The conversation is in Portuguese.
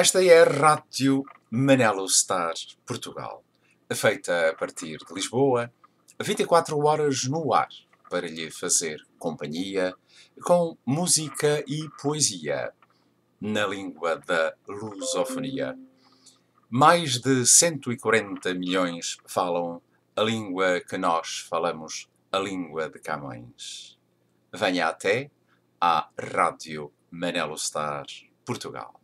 Esta é a Rádio Manelo Star Portugal, feita a partir de Lisboa, 24 horas no ar, para lhe fazer companhia com música e poesia na língua da lusofonia. Mais de 140 milhões falam a língua que nós falamos, a língua de Camões. Venha até à Rádio Manelo Star Portugal.